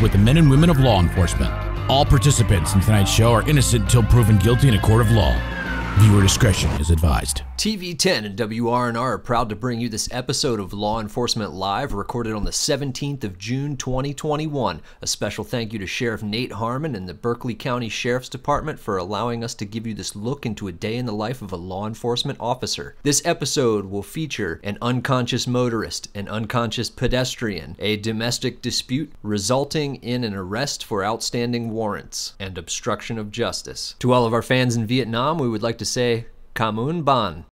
with the men and women of law enforcement. All participants in tonight's show are innocent until proven guilty in a court of law. Viewer discretion is advised. TV10 and WRNR are proud to bring you this episode of Law Enforcement Live, recorded on the 17th of June 2021. A special thank you to Sheriff Nate Harmon and the Berkeley County Sheriff's Department for allowing us to give you this look into a day in the life of a law enforcement officer. This episode will feature an unconscious motorist, an unconscious pedestrian, a domestic dispute resulting in an arrest for outstanding warrants, and obstruction of justice. To all of our fans in Vietnam, we would like to say, Kamun Ban.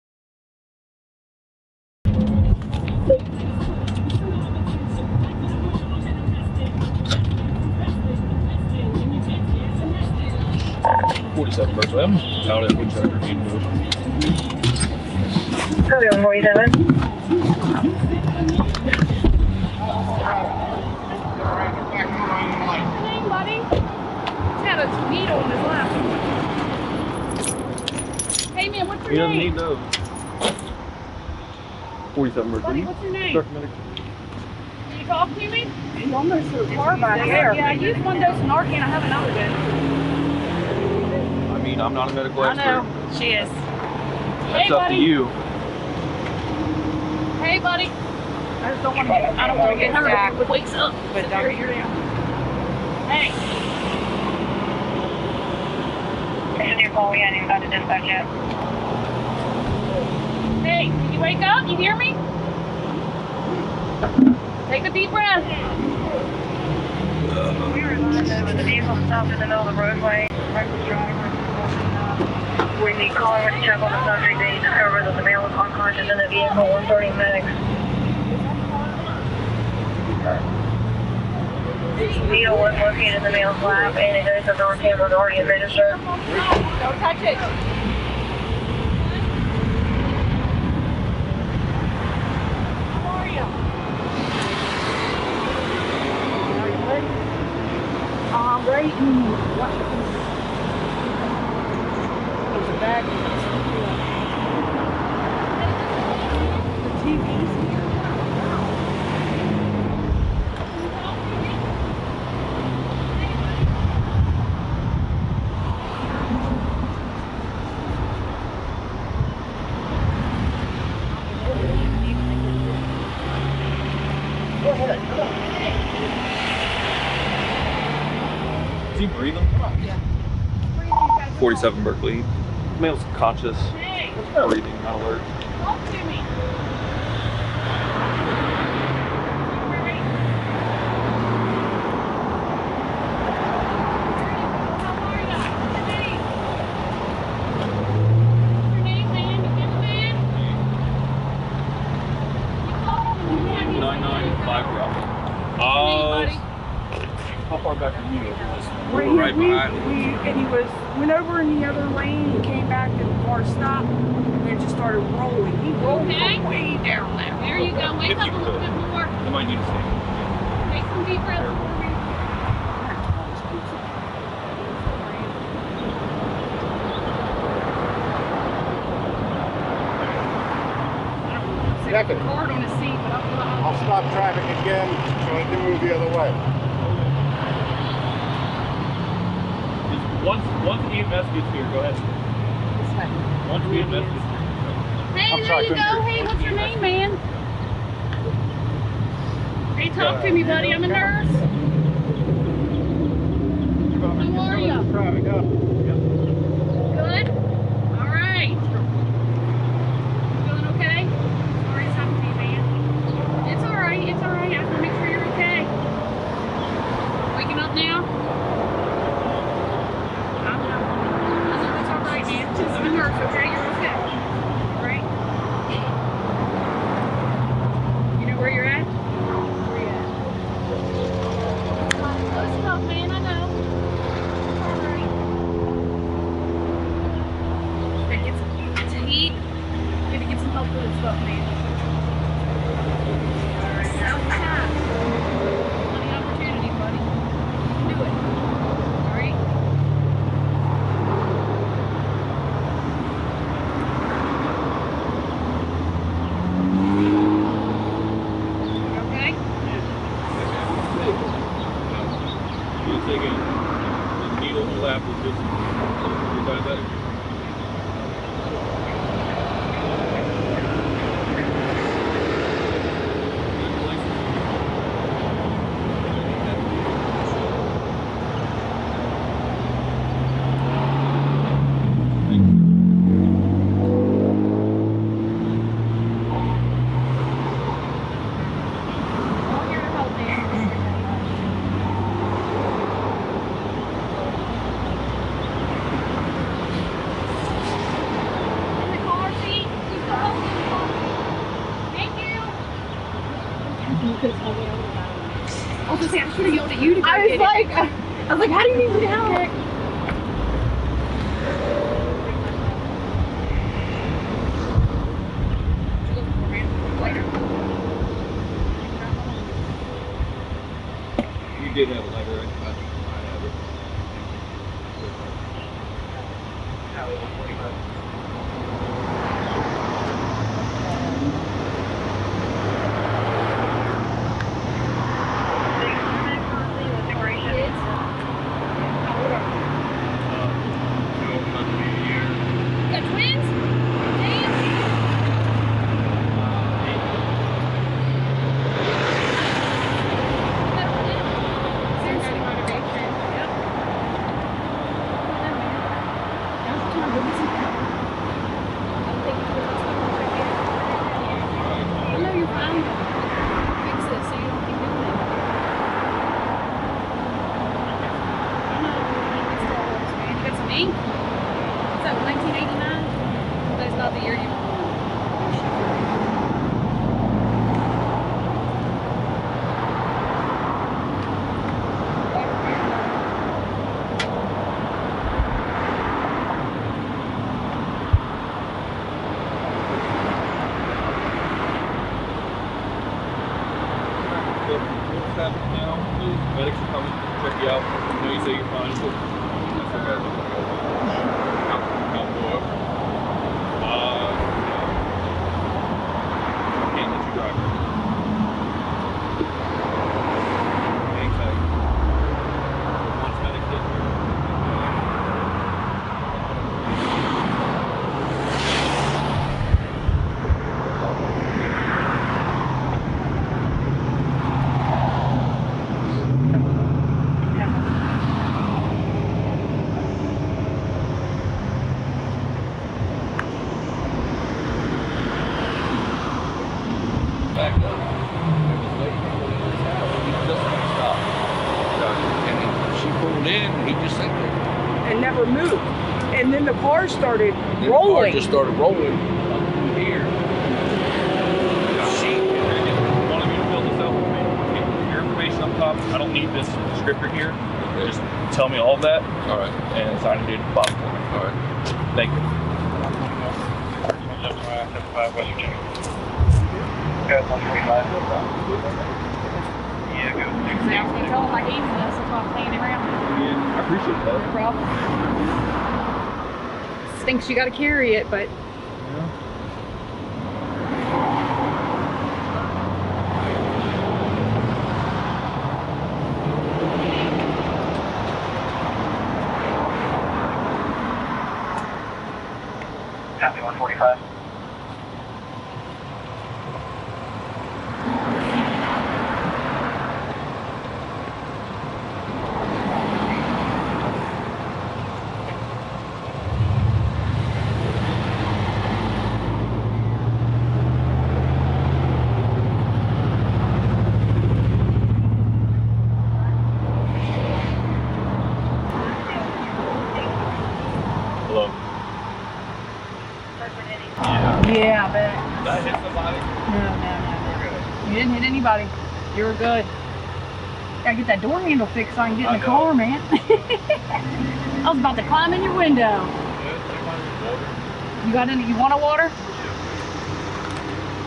Forty-seven Berkeley. I'm out at Woodchucker. Copy on 47. Hey, buddy. He's got a needle in his lap. Hey, man, what's your He doesn't name? need those. Forty-seven Buddy, what's your name? Dark medic. Can you talk to me? You almost threw a car by there. Yeah, I used one dose of Narcan. I have another dose. I mean, I'm not a medical I know. She is. That's hey, up buddy. to you. Hey, buddy. I just don't want to get, I don't want to get hurt. Jack. Wakes up. But don't- there, you're down. Hey. Hey, can you wake up? You hear me? Take a deep breath. We were that when the vehicle stopped in the middle of the roadway, reckless driver, when the caller went to check on the subject, they discovered that the male was unconscious in the vehicle when starting medics. Needle was located in the male's lap, and it is a of Narcan was already administered. Don't touch it. How are you? Um, right in Washington. There's a bag. The TV's here. Is he breathing? Forty-seven Berkeley. Male's conscious. Hey, Breathing, not alert. talk to me. How are ya? What's your name? Your name, man? You get the man? You talk to me. man. Nine nine five Bravo. Hey, buddy. How far back are you? Right, We're right we, behind. we, and he was went over in the other lane and came back and the car stopped and then just started rolling. He rolled Okay. from way down there. There you go. Wake If up you a little could. bit more. I might need to stay. Take some deep breaths for me. Second. Cord on his seat, but I'll I'll stop traffic again, trying to move the other way. Just once once EMS gets here, go ahead. Once EMS gets here. Hey, I'm there sorry, you couldn't go. hear Hey, what's your name, man? Hey, talk to me, buddy. I'm a nurse. How are you? Traffic up. It's what made was like, I was like, how do you even help? You did have a lighter, right? I have it. Just started rolling. thinks you got to carry it, but. 145. your guy? Gotta get that door handle fixed so I can get in I the know. car, man. I was about to climb in your window. You got any, you want a water?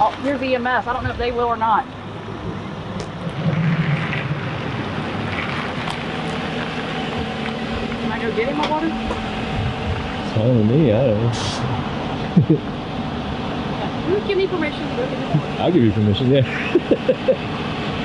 Oh, here's EMS. I don't know if they will or not. Can I go get him a water? Tell me, I don't know. you give me permission to go get him water? I'll give you permission, yeah.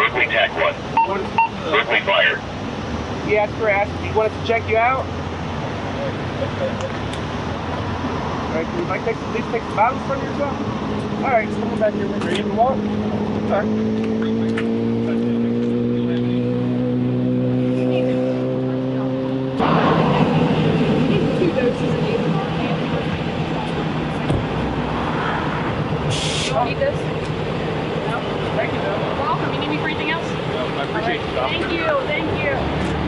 Berkeley Tech 1. Berkeley Fire. He asked for asked he wanted to check you out. Alright, can you like take, at least take some bottles from you or? Alright, just come back here. Are you gonna walk? Alright. Two doses of Need this? No? Thank you, though. Welcome. You need me for anything else? No, I appreciate you stopping. Thank you. Thank you.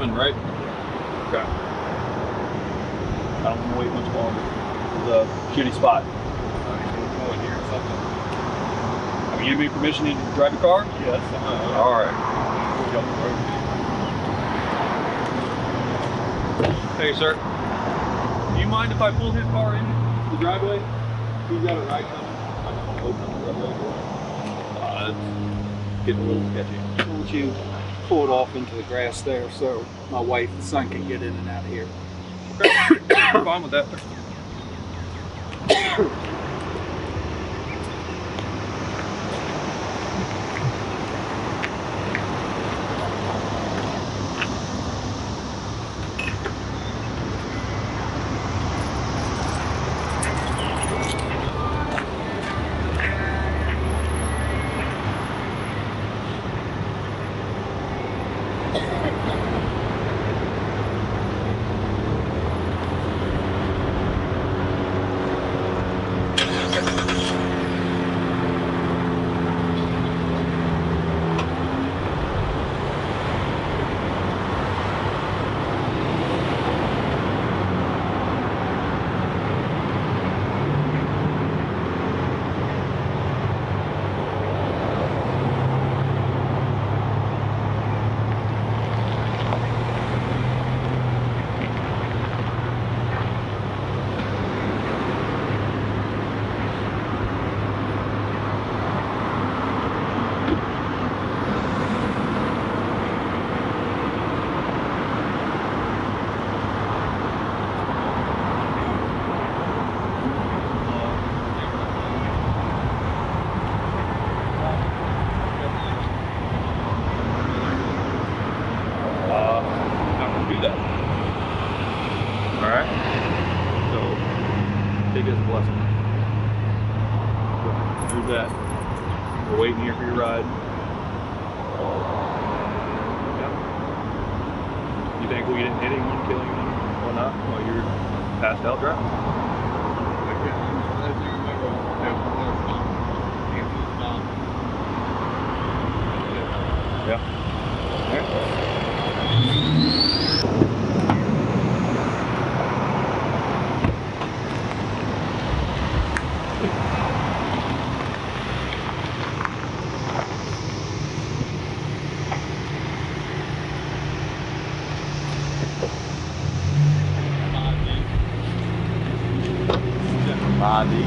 Coming, right? Okay. I don't want to wait much longer. It's a shitty spot. Have you given me permission to drive your car? Yes. All right. Hey, sir. Do you mind if I pull his car in the driveway? He's got a ride coming. I to open up the driveway door. Uh, it's getting a little sketchy. Why don't you pull it off into the grass there so my wife and son can get in and out of here? I'm fine with that. You didn't hit anyone, kill anyone, or not, while you're passed out driving? Yeah. Body.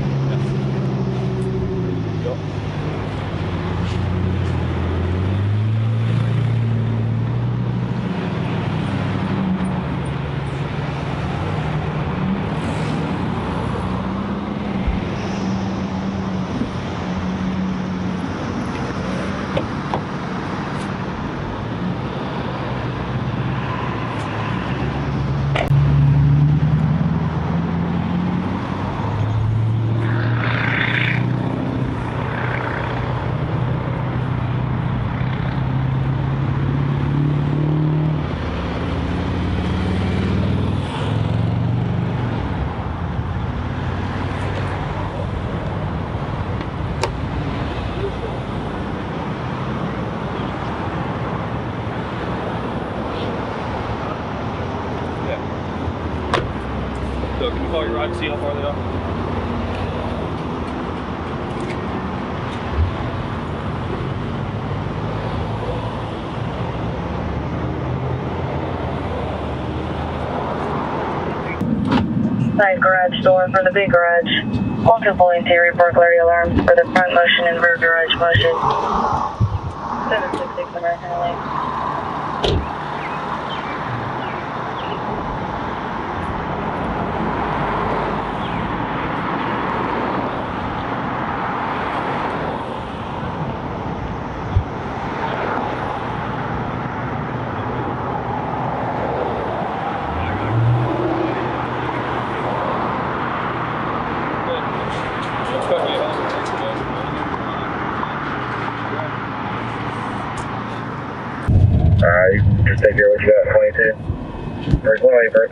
So and see how far they are? Side garage door for the big garage. Multiple interior burglary alarms for the front motion and rear garage motion. 766 American Lane. Let's go get Alright, just take care of what you got, 22. There's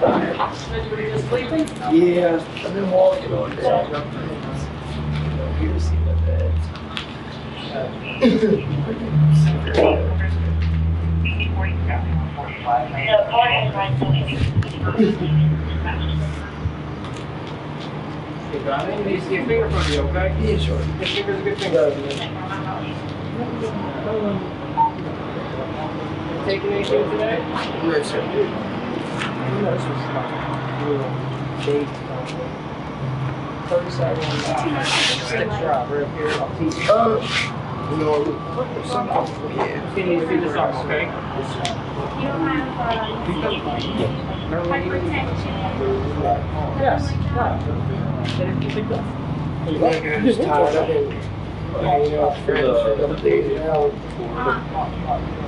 road. Copy 18. Yeah, I've been walking all day. You to see my bed. Hey, Donnie, you see a finger from you, okay? Yeah, sure. Your finger's a good finger. Taking anything today? Sir. You know, this was my real big. Thirty-seven, uh, stick drive right here. I'll teach you. Uh, there's something, yeah. You need to feed this off, okay? Yes, right. Just tired. I've been hanging out for a couple days now.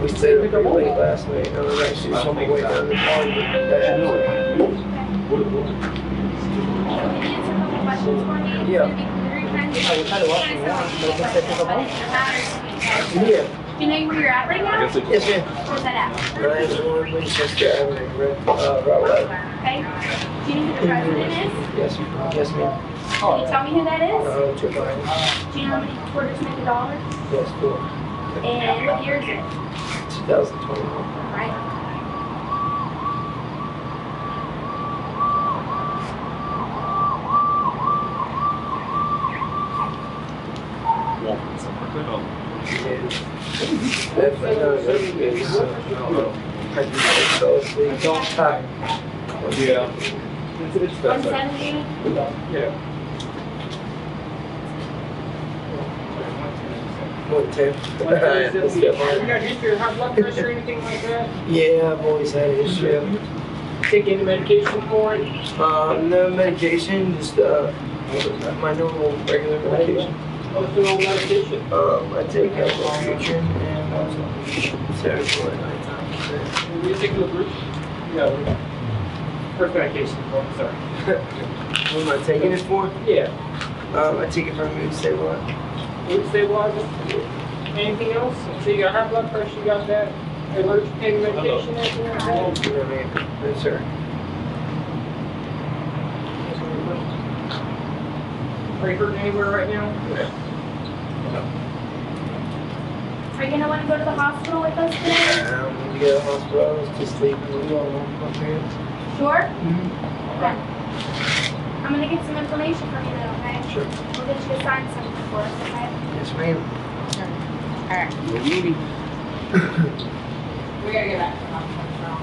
We stayed up pretty late last night. I was actually on my way down the party with Yeah. I was kind of walking around, but I guess I took a. Yeah. Do you know where you're at right now? Yes, ma'am. Where's that at? Nine one Winchester Avenue, uh, Route eleven. Okay. Do you know who the president is? Yes, yes, ma'am. Can you tell me who that is? Uh, Chip Ryan. Do you know how many quarters make a dollar? Yes, cool. And what year is it? Two thousand twenty-one. Right. Definitely know that 110. You? Yeah, I've always had issues. Take any medication for it? Uh, no medication, just uh, my normal regular medication. Oh, What's the medication? Um, I take Alpha-Futurin and also Seroquel at night time. Any particular group? No. First medication for, sorry. what am I taking it for? Yeah. Um, I take it for a mood stabilizer. Mood stabilizer? Anything else? So you got high blood pressure, you got that? Allergic to any medication, anything like that? No, ma'am. Sir. Are you hurting anywhere right now? Yeah. Are you gonna want to go to the hospital with us today? Um, when you go to the hospital, I was just sleeping a little on my parents. Sure? Okay. I'm gonna get some information from you then, okay? Sure. We'll get you to sign something for us, okay? Yes, ma'am. Alright. We gotta get back to the hospital.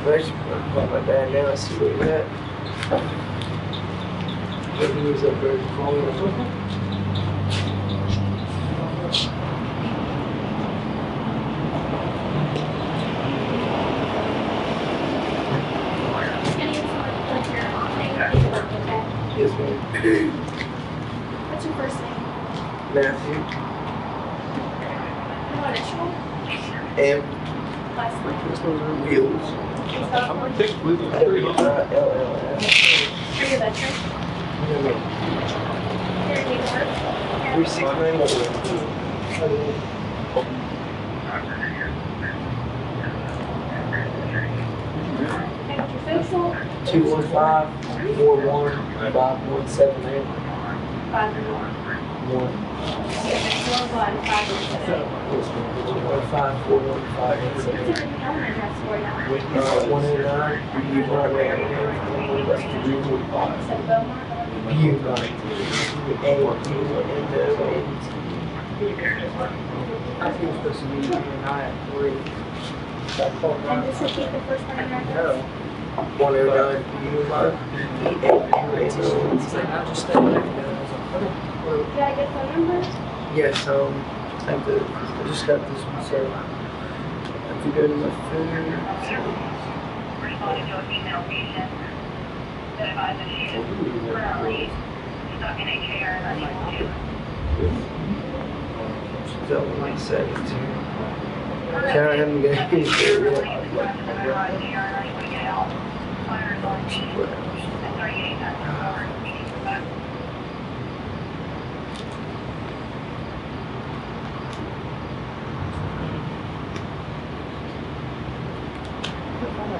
I actually call my dad now and see where he's at. Maybe he was up there calling or something. Just gonna get someone to put your name and date of birth, okay? Yes, ma'am. What's your first name? Matthew. No initial? M. Last name? Wheels. I'm gonna take L-L-S. Are you a veteran? No, ma'am. Your date of birth? Three six nine one. And your social? Two one five four one five one seven eight Five one. one. Five, seven. Five five? Uh, one eight nine, Beaumont. I think it's supposed to be tonight at three. And just repeat the first? One oh nine Beaumont. B-A-U-M-O-N-T. Did I get phone number? Yes, um, I to, I just got this one, so I have to go to my phone. She's up like seconds here. Can I have him get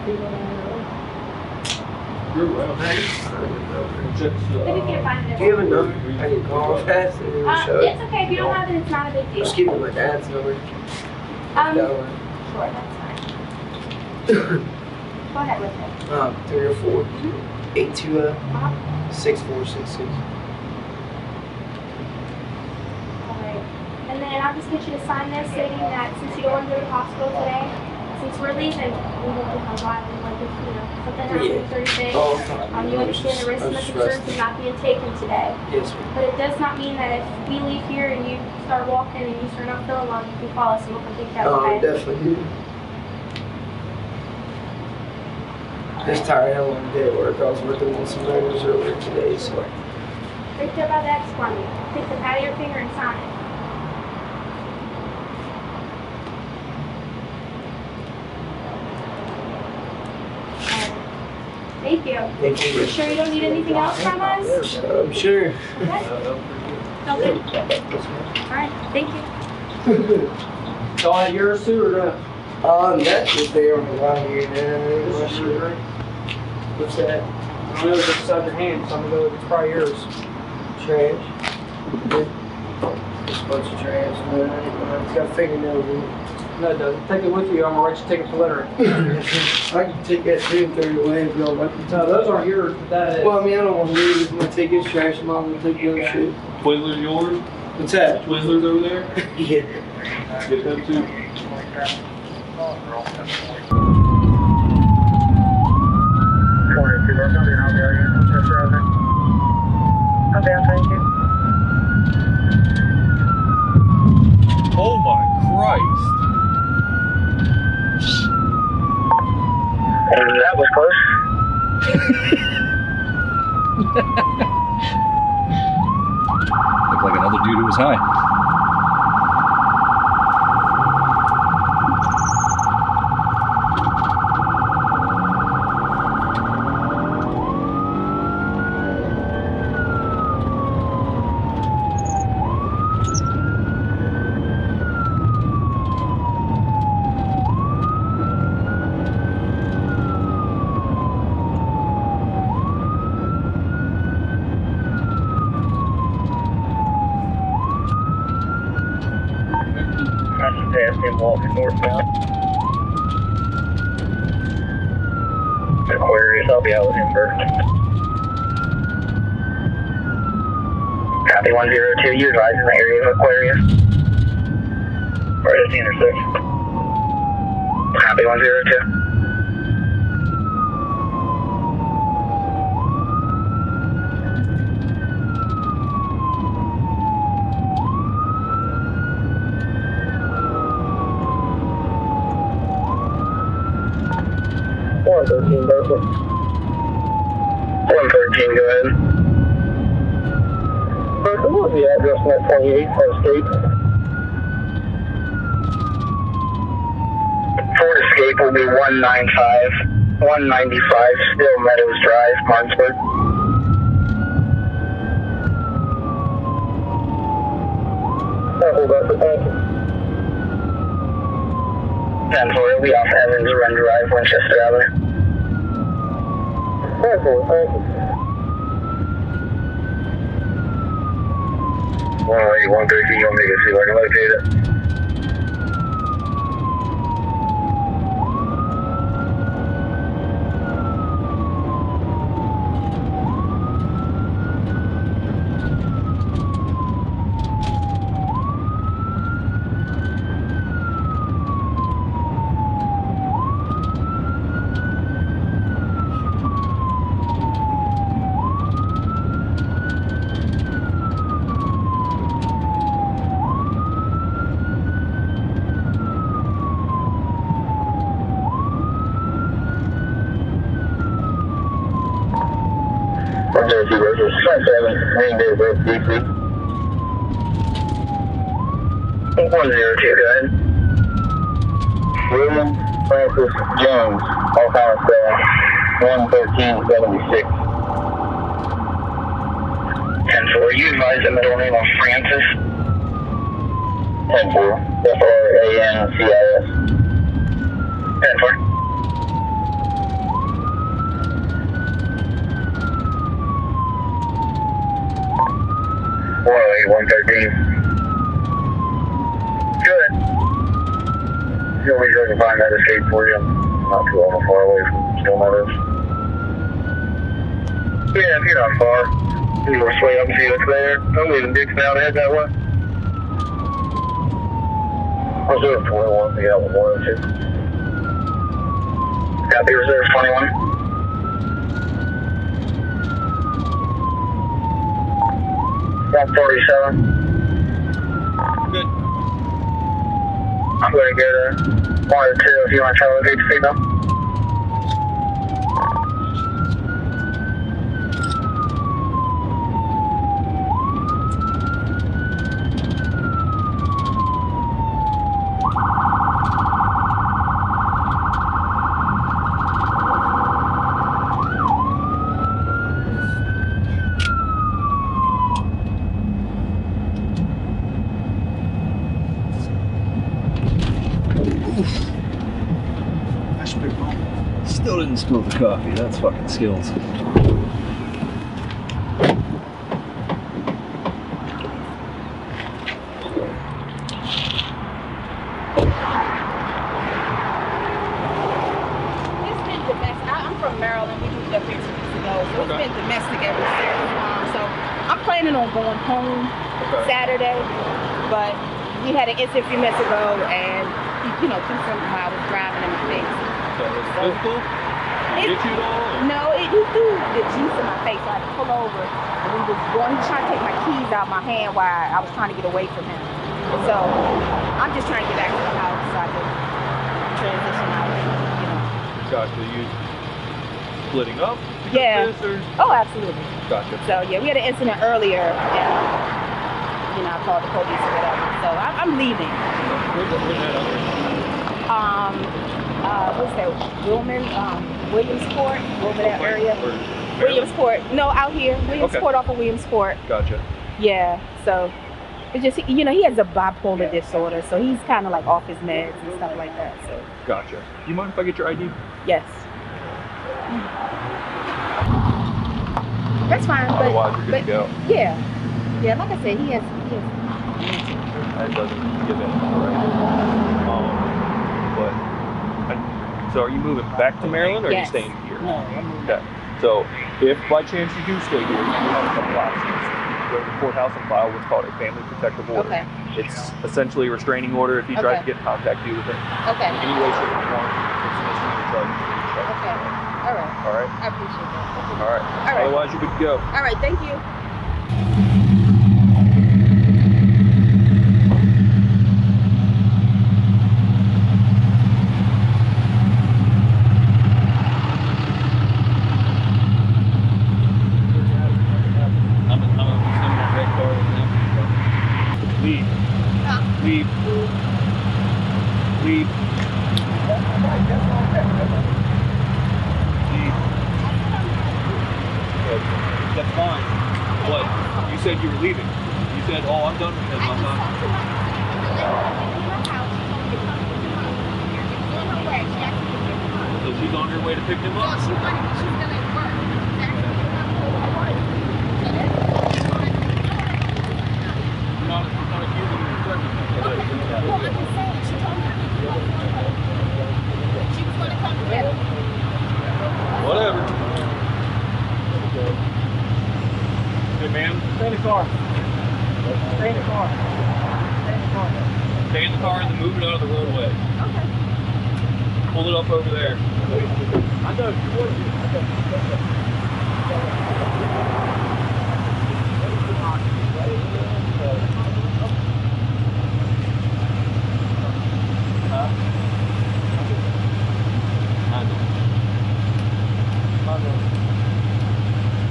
here yet? You're welcome. Just, Maybe you can find it. Do you have a number I can call fast and it'll Uh, it's okay, if you don't have it, it's not a big deal. Just give me my dad's number. Um, That one. sure, that's fine. Go ahead with it. Um, three or four, eight two oh, Uh-huh. six four six six. Alright. And then I'll just get you to sign this stating that since you don't want to go to the hospital today, since we're leaving, we won't become violent, like if, you know, something happens Yeah. Thursday. All time. Um, you understand the risks and the concerns of not being taken today. Yes, ma'am. But it does not mean that if we leave here and you start walking and you start not feeling well, you can call us and we'll come take care of Um, okay? definitely do. Just tired, had a long day at work. I was working on some letters earlier today, so. Right there by the X for me. Take the pad of your finger and sign it. Thank you. Thank you. You sure you don't need anything else from us? I'm sure. Okay. Alright, thank you. It's all at yours too, or not? Um, that's just there on the line here now. This is yours, right? What's that? I don't know if it's inside your hand, so I'm gonna go, it's probably yours. Trash. Just a bunch of trash. man. It's got fingernails in it. No, it doesn't. Take it with you, I'm gonna write you a ticket for littering. I can take that too and throw it away if y'all like. No, those aren't yours, but that is. Well, I mean, I don't want to leave it. I'm gonna take his trash. Mom will take the other shit. Twizzler's yours? What's that? Twizzlers over there? Yeah. Get them too. Okay, thank you. Oh my Christ. Uh, that was close. Looked like another dude who was high. 113, go 113, go ahead. First, what was the address on that 28 Front Street? Ford Escape will be 195, 195 Still Meadows Drive, Martinsburg. I'll hold up, thank you. 10 we off Evans Run Drive, Winchester Avenue. Four, thank you. One eight one thirteen, you'll make it see Go. William Francis Jones, all common spelling, one thirteen seventy six. Ten four, you advise the middle name of Francis? Ten four, F R A N C I S. Ten four. One oh eight one thirteen. Good. You'll be sure to find that escape for you. Not too awful far away from Still Meadows. Yeah, if you're not far, you can sway up and see what's there. I'm leaving Dix now to head that way. Reserve 21, we got one more or two. Copy, Reserve 21. One forty-seven. Good. I'm gonna go to one or two if you want to try to locate the female. Still didn't spill the coffee. That's fucking skills. It's been domestic. I- I'm from Maryland. We moved up here two weeks ago, so it's been domestic ever since. So it's been domestic every single. Um, so I'm planning on going home Okay. Saturday, but we had an incident a few minutes ago, and you know, threw something while I was driving in my face. So it's physical? Did he hit you at all? or- No, it, he threw the juice in my face, so I had to pull over. And he was going, he was trying to take my keys out of my hand while I was trying to get away from him. So I'm just trying to get back to the house so I can transition out. You know. Gotcha. You splitting up? Yeah. Oh, absolutely. Gotcha. So yeah, we had an incident earlier, and you know, I called the police or whatever. So I, I'm leaving. Where's that, where's that other? Um, uh, what's that? Wilman, um, Williamsport, over that area. Or- Williamsport. No, out here. Williamsport off of Williamsport. Gotcha. Yeah. So it's just you know he has a bipolar disorder, so he's kind of like off his meds and stuff like that. So Gotcha. Do you mind if I get your ID? yes. That's fine. But, you're good to go. yeah, yeah. Like I said, he has he has That doesn't give anything away. Um, but, I- so are you moving back to Maryland or are you staying here? No, I'm moving. Okay. So if by chance you do stay here, you have a couple options. You go to the courthouse and file what's called a family protective order. Okay. It's essentially a restraining order if he tries to Okay. get in contact you with it. Okay. In any way, shape, or form, it's misdemeanor charge. Okay. All right. All right. I appreciate that. All right. All right. Otherwise, you're good to go. All right. Thank you. I'm, I'm gonna be sending that red car with them. Leave. Leave. Leave. Leave. Okay, That's fine. But you said you were leaving. You said, oh, I'm done with this. I'm done. So she's on her way to pick him up? You're not, you're not accusing her of threatening her. Whatever. Hey, man. Stay in the car. Stay in the car. Stay in the car. Stay in the car and then move it out of the roadway. Okay. Pull it up over there. I know. you would. I know. Huh? I know. I know.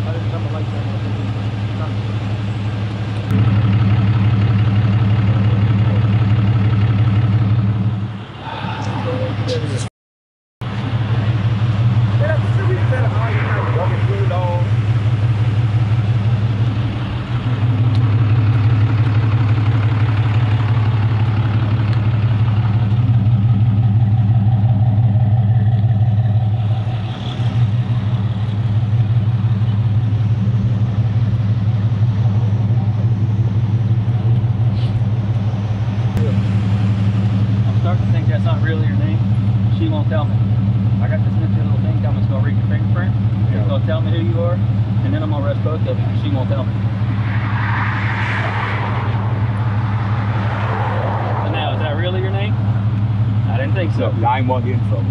I didn't come like that. I'm starting to think that's not really her name. Won't tell me. I got this nifty little thing coming. It's gonna read your fingerprint. It's gonna tell me who you are, and then I'm gonna arrest both of you. because She won't tell me. So now, is that really your name? I didn't think so. I ain't want to get in trouble.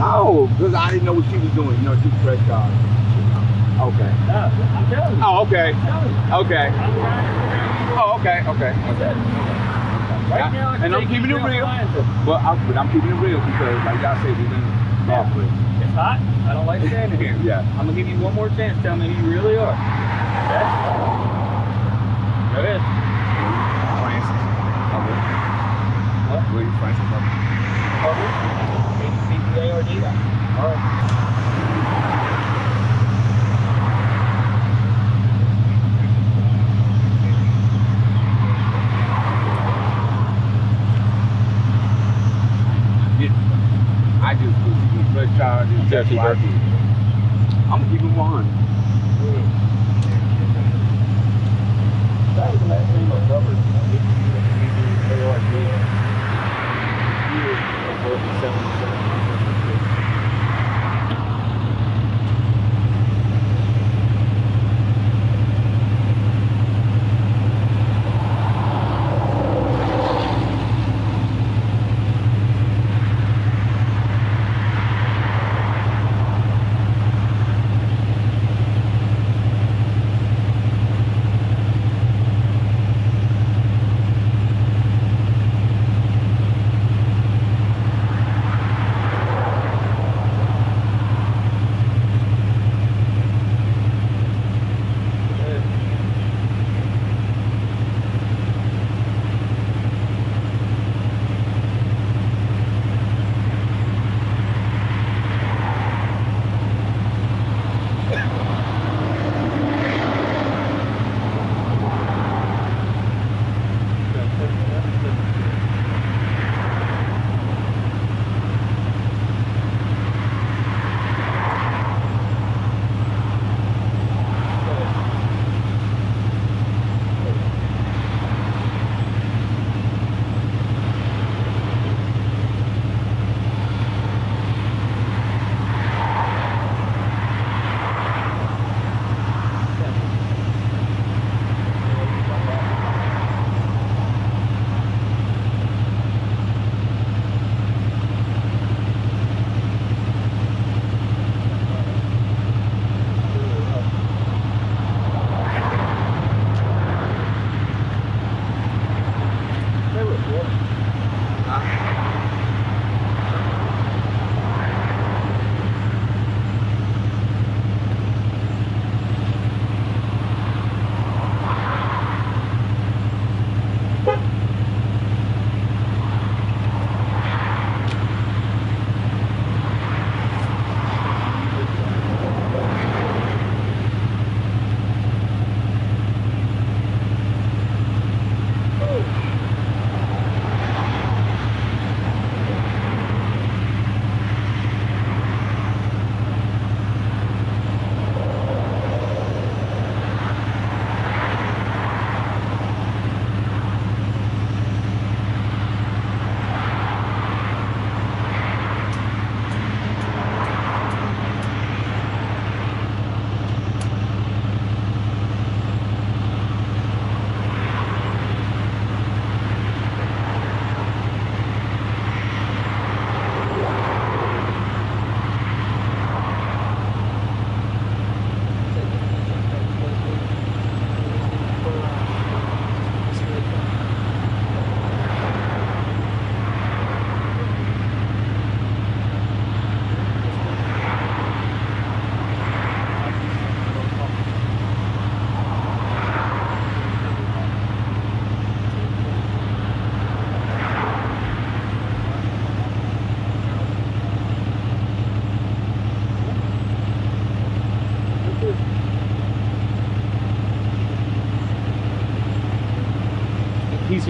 No, because I didn't know what she was doing. You know, she was fresh car. Okay. I'm telling you. Oh, okay. Okay. Oh, okay, okay. okay. Right now, I and I'm keeping it real. But, I, but I'm keeping it real because, like y'all said, we've been operate. It's hot. I don't like standing here. Yeah. I'm gonna give you one more chance. Tell me who you really are. Okay? Go ahead. Francis. Okay. What? William Francis. Okay. C-P-A-R-D? All right. Car. That's what.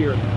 Here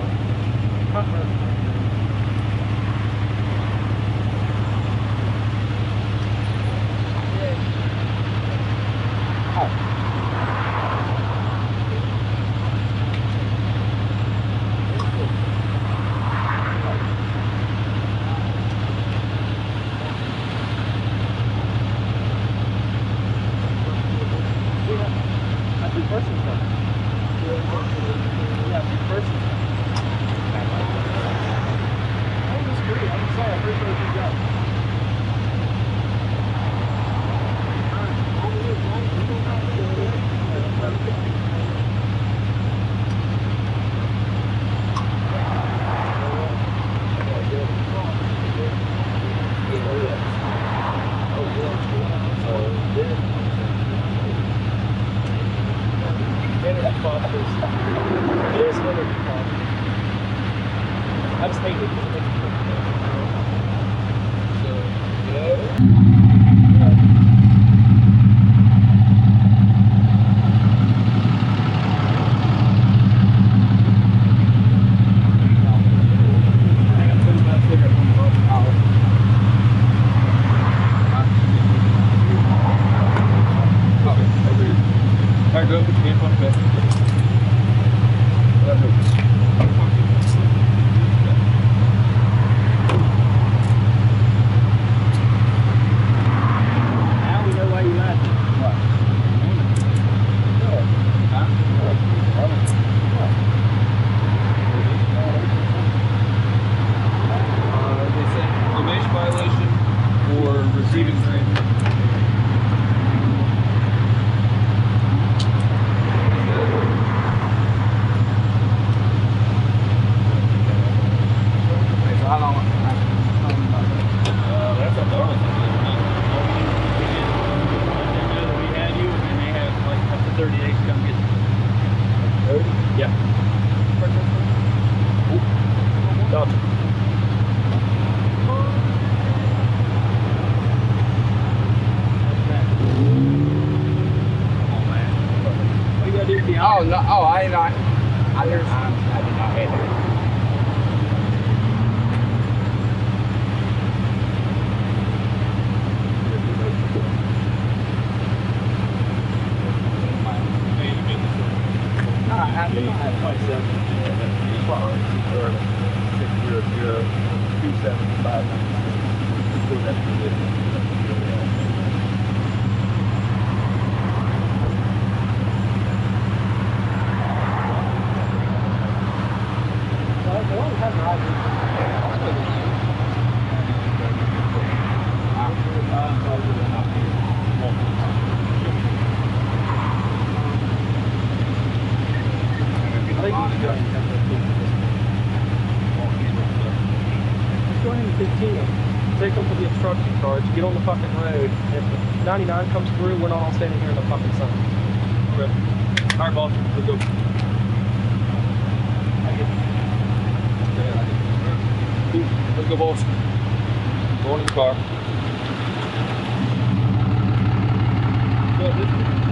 get on the fucking road. If 99 comes through, we're not all standing here in the fucking sun. Okay. All right, boss. Let's go. Let's go, boss. Go in the car. Go